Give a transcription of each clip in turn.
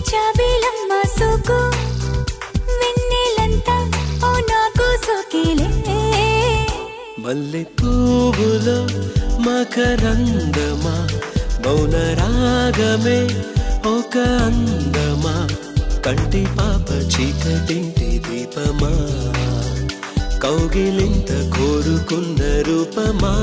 చాబీలమ్మ సోకు. వెన్నెలంతా ఓ నాకు సోకిలే. మల్లె పువ్వులో మకరందమా? మౌన రాగమే ఒక అందమా? కంటి పాప చీకటింటి దీపమా? కౌగిలింత కోరుకున్న రూపమా?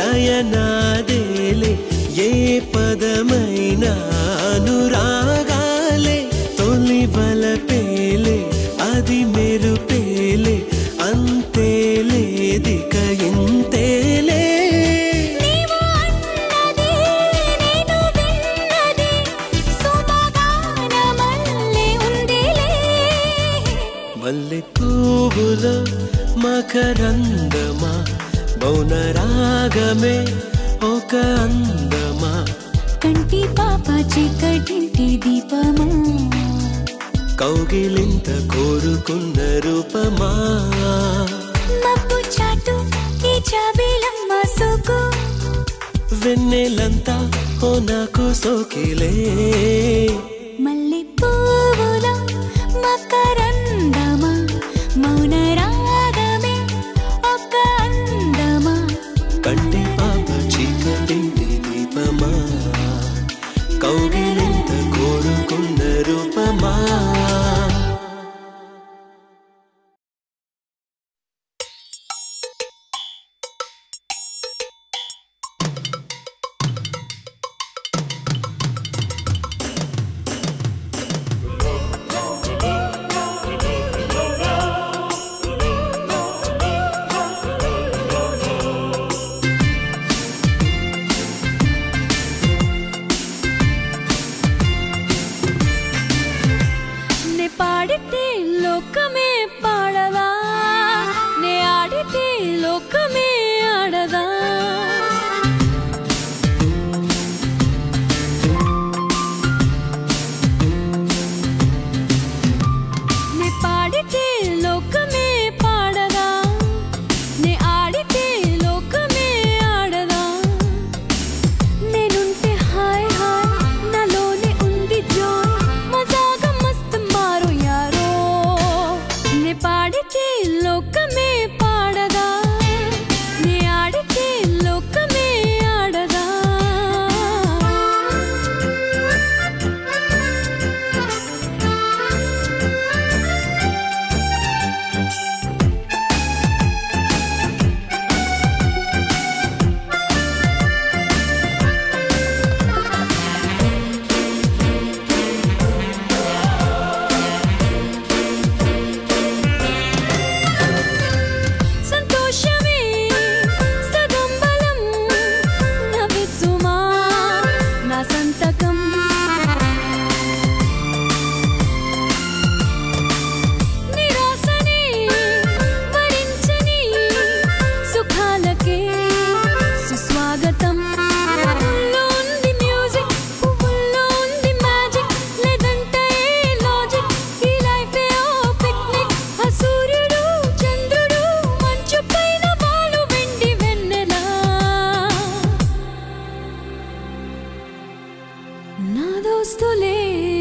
లయనాదేలే ఏ పదమైనా అనురాగాలే తొలి బలపేలే అది మెరుపేలే అంతేలేదిక ఇంతేలే. మల్లె పువ్వుల మకరంద మౌన రాగమే ఒక అందమా? కంటి పాప చిక్కటింటి దీపమా? కౌగిలింత కోరుకున్న రూపమా? మబ్బు చాటు ఈ చాబిలమ్మ సోకు. వెన్నెలంతా ఓ నాకు సోకిలే. ఆడితే లోకమే పాడదా నే ఆడితే లోక दोस्त ले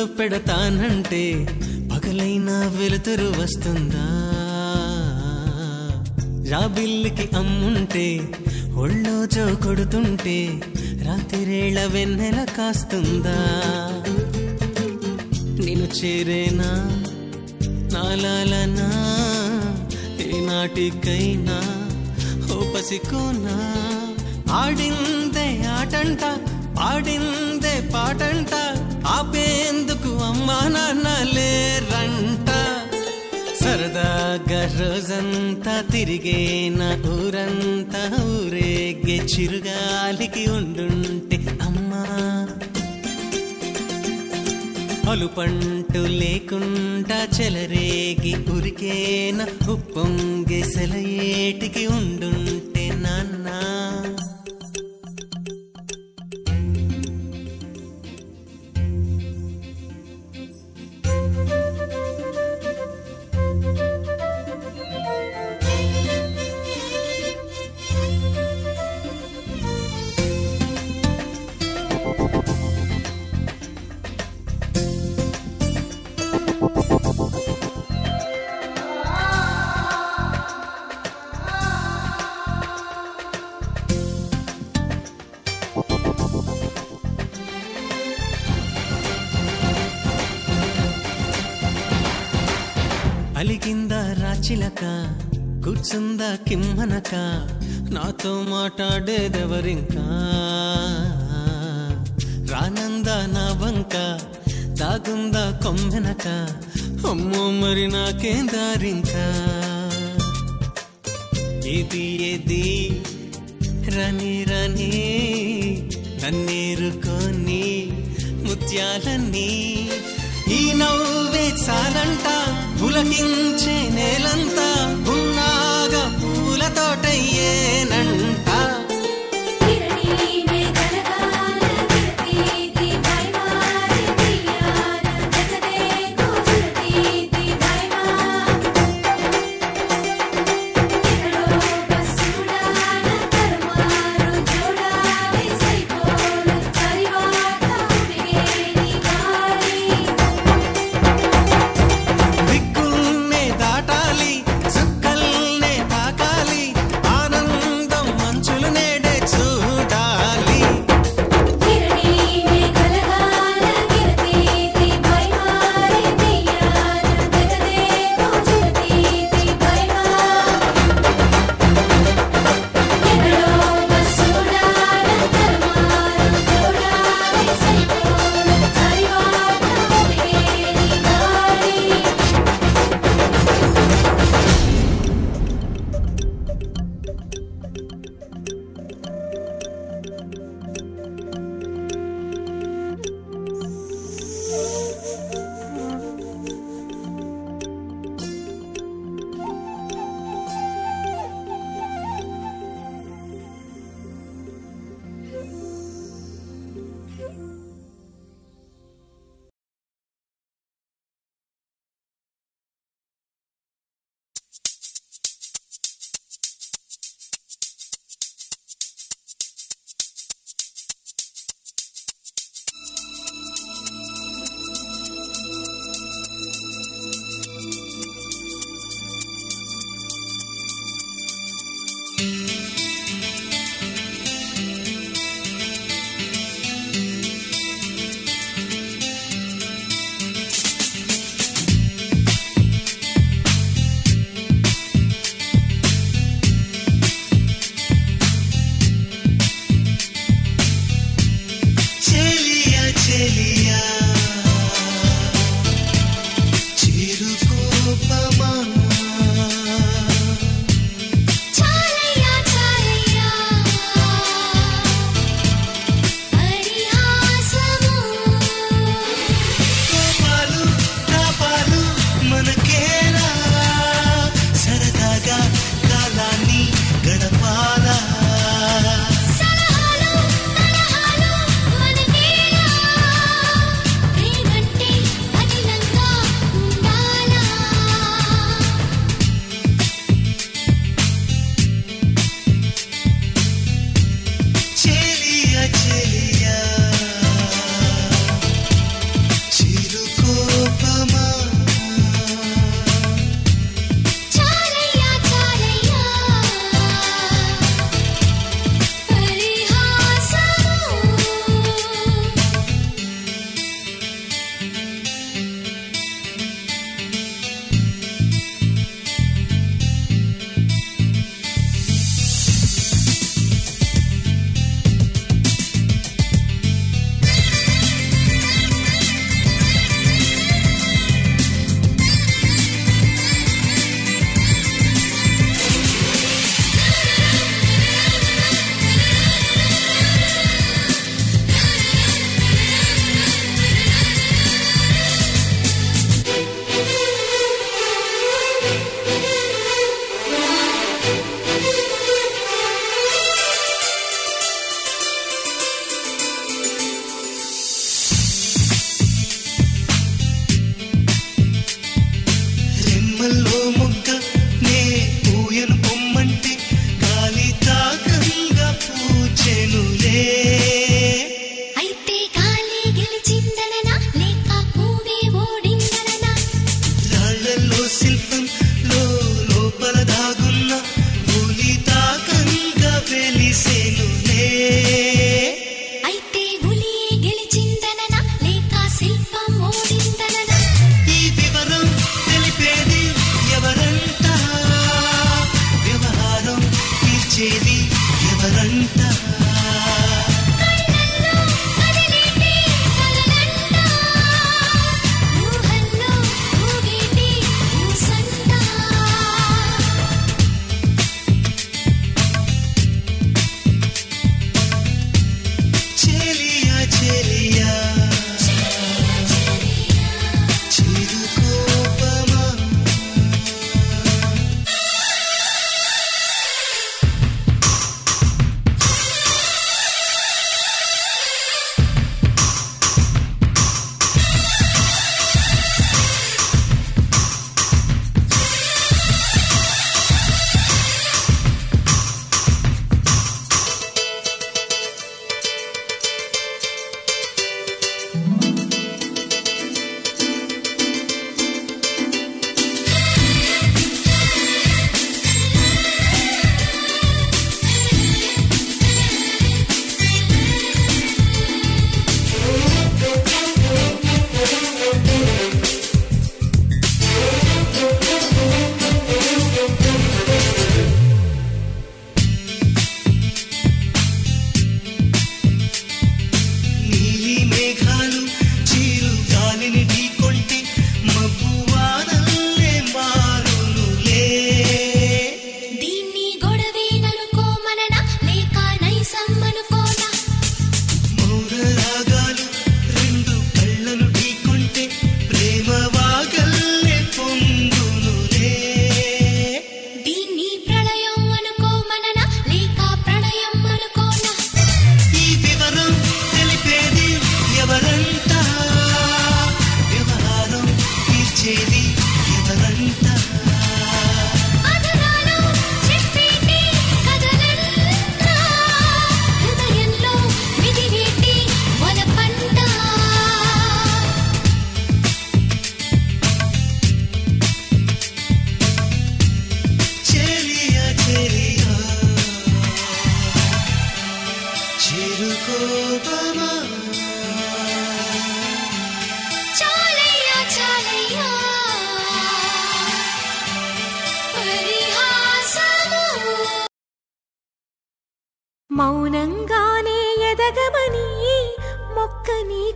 స్కూల్లో పెడతానంటే పగలైనా వెలుతురు వస్తుందా? రాబిల్లికి అమ్ముంటే ఒళ్ళో జో కొడుతుంటే రాత్రిరేళ వెన్నెల కాస్తుందా? నేను చేరేనా? నాలాలనా? ఏనాటికైనా? ఓ పసికోనా? ఆడిందే ఆటంట పాడిందే పాటంట ఆపేందుకు అమ్మా నాన్న లేరంట. సరదాగా రోజంతా తిరిగేన ఊరంతా ఊరేగే చిరుగాలికి ఉండుంటే అమ్మా. పలుపంటు లేకుండా చెలరేగి ఉరికేన ఉప్పొంగే సెలయేటికి ఉండుంటే నాన్నా. కూర్చుందా కిమ్మనక నాతో మాట్లాడేదెవరింకా? రానందా నా వంక దాగుందా కొమ్మెనక? అమ్మో మరి నాకేం దారింకా? ఏది ఏది? రని రని నన్నేరుకొని ముత్యాలన్నీ ఈ నవ్వే చాలంట పులకించే నేలంతా கோட்டையே நண்பன் love.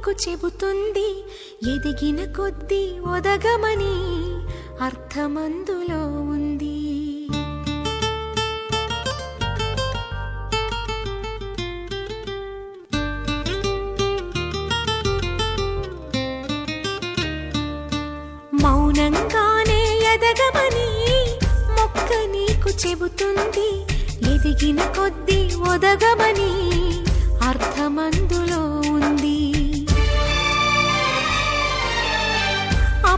నాకు చెబుతుంది ఎదిగిన కొద్దీ ఒదగమని అర్థమందులో ఉంది. మౌనంగానే ఎదగమని మొక్క నీకు చెబుతుంది ఎదిగిన కొద్దీ ఒదగమని అర్థమందులో ఉంది.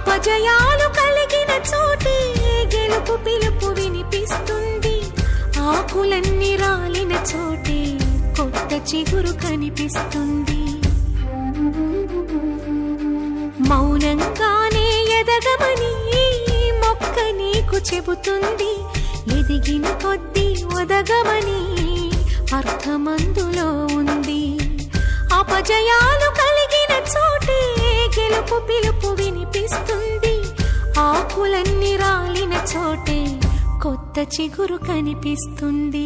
అపజయాలు కలిగిన చోటే గెలుపు పిలుపు వినిపిస్తుంది. ఆకులన్నీ రాలిన చోటే కొత్త చిగురు కనిపిస్తుంది. మౌనంగానే ఎదగమని మొక్క నీకు చెబుతుంది. ఎదిగిన కొద్దీ ఒదగమని అర్థమందులో ఉంది. అపజయాలు కలిగిన చోటే గెలుపు పిలుపు విని ఆకులన్నీ రాలిన చోటే కొత్త చిగురు కనిపిస్తుంది.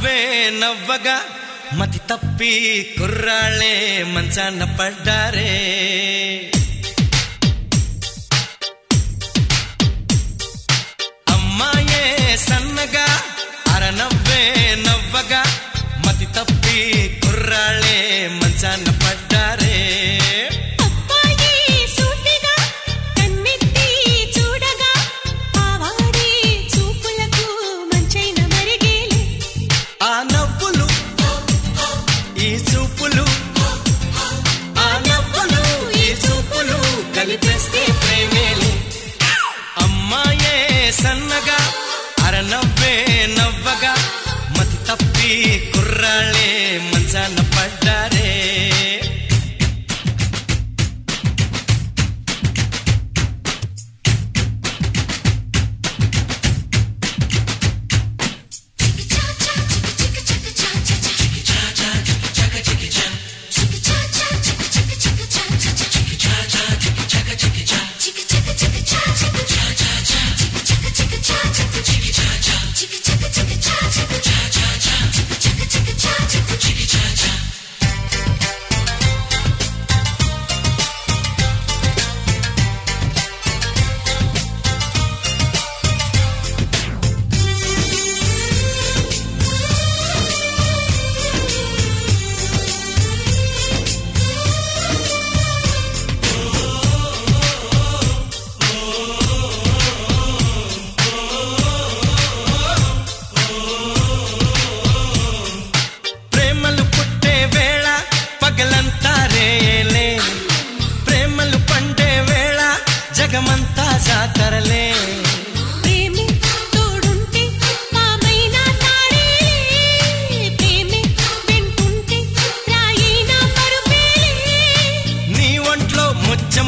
నవ్వే నవ్వగా మతి తప్పి కుర్రాళ్ళే మంచాన పడ్డారే.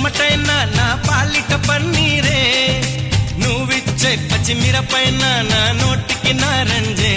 గుమ్మటైన నా పాలిట పన్నీరే. నువ్విచ్చే పచ్చిమిరపైన నా నోటికి నారంజే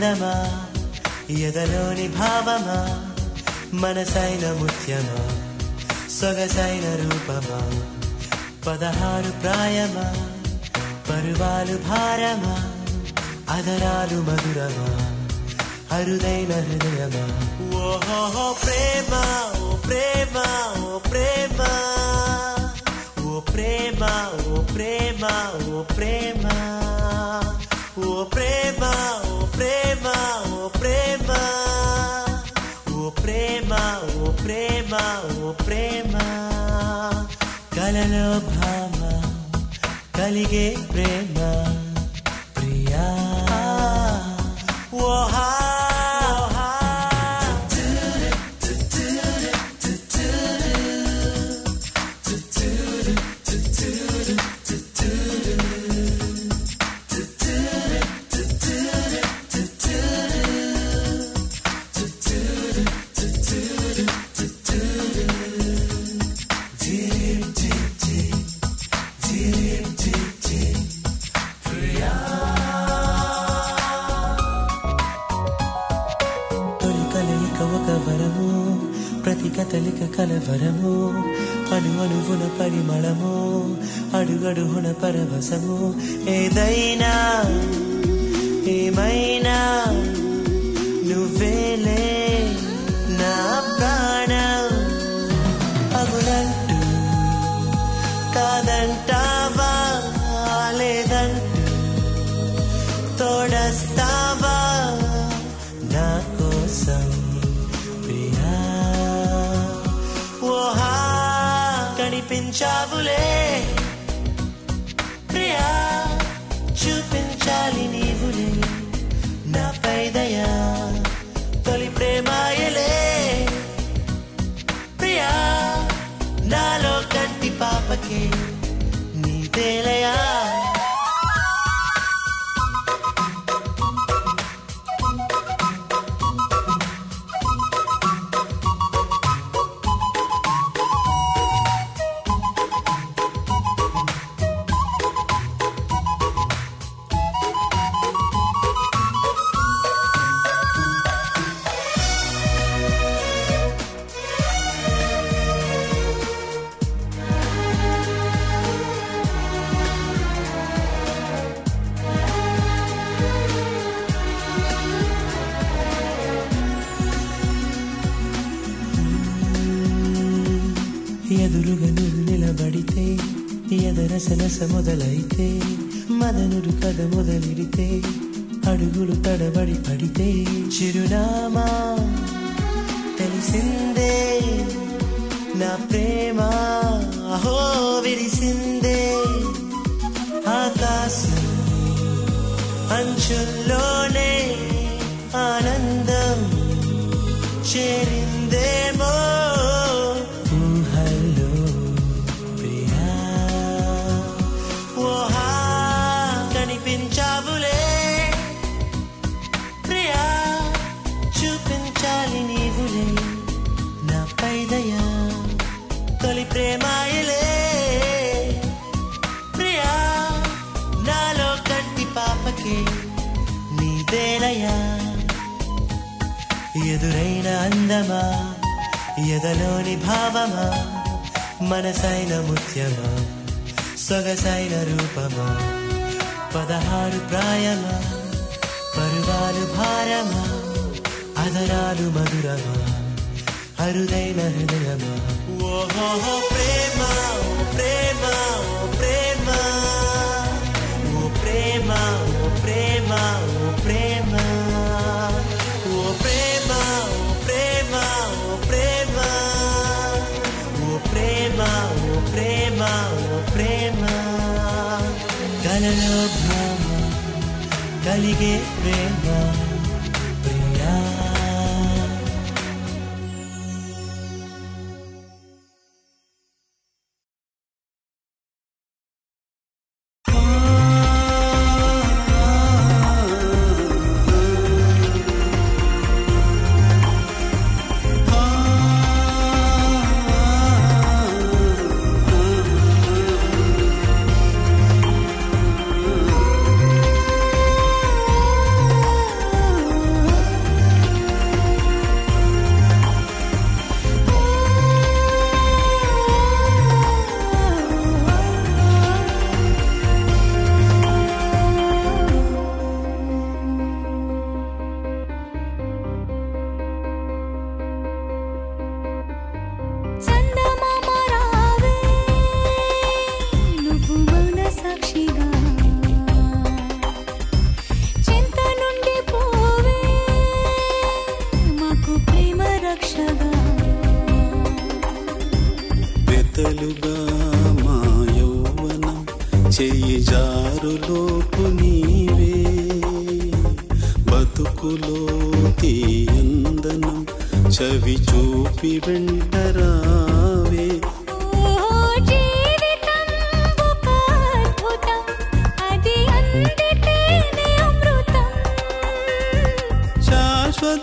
అందమా ఎదలోని భావమా? మనసైన ముత్యమా? సొగసైన రూపమా? పదహారు ప్రాయమా? పరువాలు భారమా? అదరాలు మధురమా? అరుదైన హృదయమా? ఓహో ప్రేమ ఓ ప్రేమ ఓ ప్రేమ. ఓ ప్రేమ ఓ ప్రేమ ఓ ప్రేమ. ఓ ప్రేమ ఓ ప్రేమ ఓ ప్రేమ ఓ ప్రేమ ఓ ప్రేమ ఓ ప్రేమ కలలో భామ కలిగే ప్రేమ కలవరము అణు అణువున పరిమళము అడుగడుగున పరవశము. ఏదైనా ఏమైనా నువ్వేలే 你的泪啊。ఎదరసనస మొదలైతే మదనుడు కథ మొదలిడితే అడుగులు తడబడి పడితే చిరునామా తెలిసిందే నా ప్రేమ అహో విరిసిందే ఆకాశం అంచుల్లోనే ఆనందం చేరి ఎదురైన అందమా? ఎదలోని భావమా? మనసైన ముత్యమా? సొగసైన రూపమా? పదహారు ప్రాయమా? పరువాలు భారమా? అదరాలు మధురమా? అరుదైన హృదయమా? ఓహో ప్రేమ ప్రేమ ప్రేమ. ఓ ప్రేమ ఓ ప్రేమ ఓ ప్రేమ. prema, o prema, o prema, o prema. Kala log mo, kalige prema.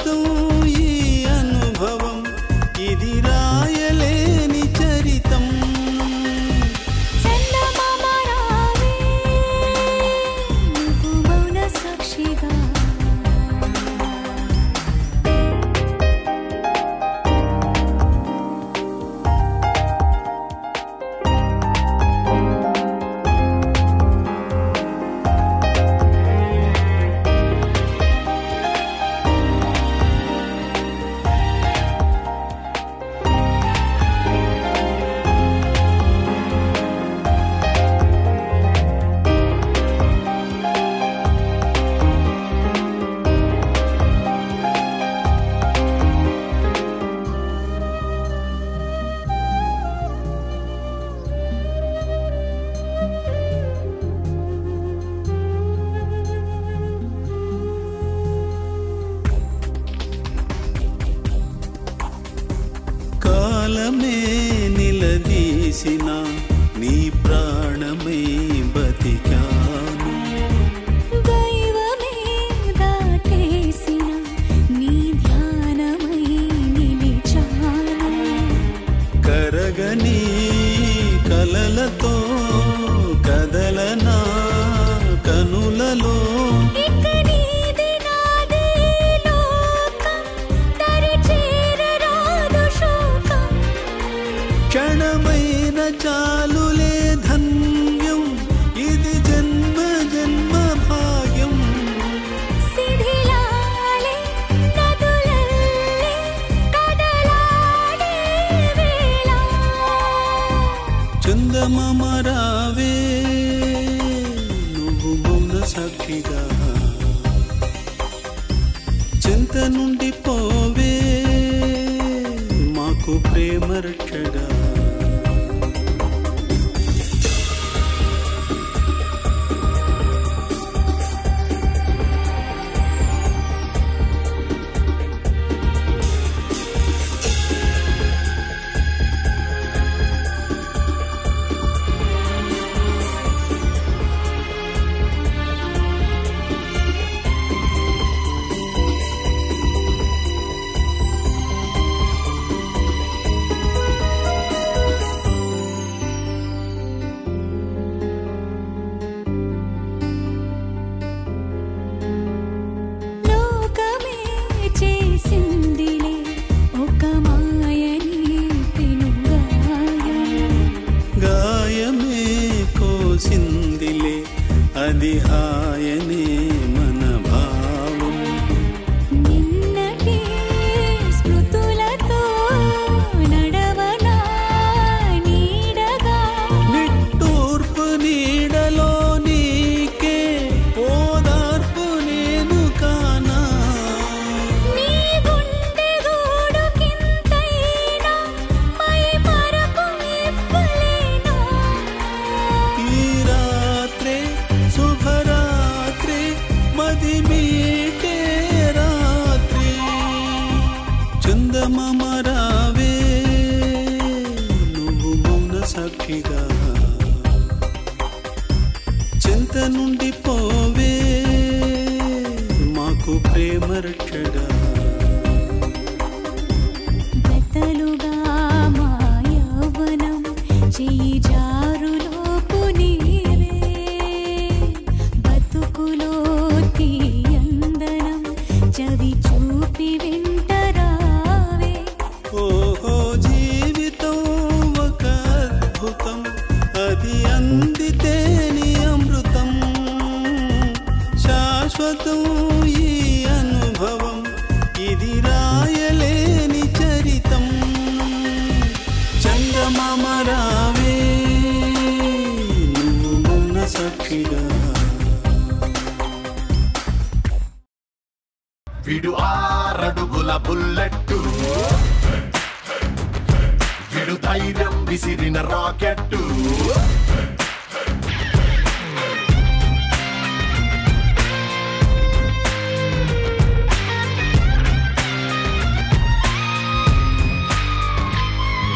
तुम